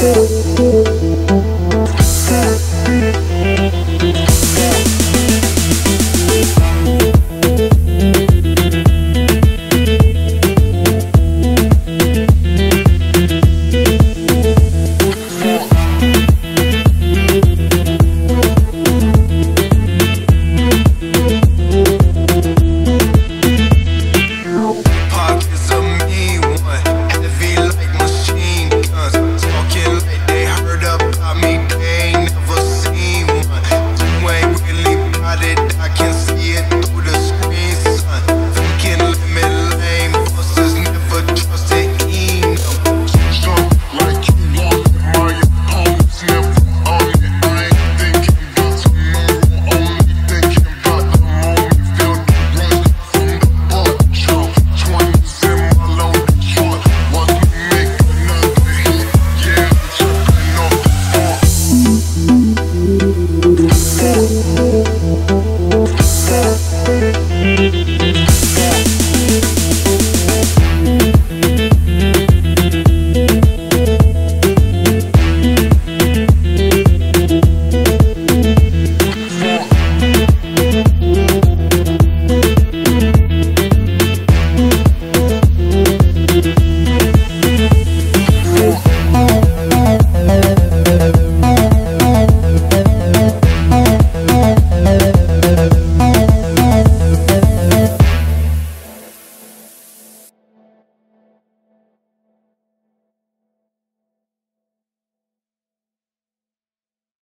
too.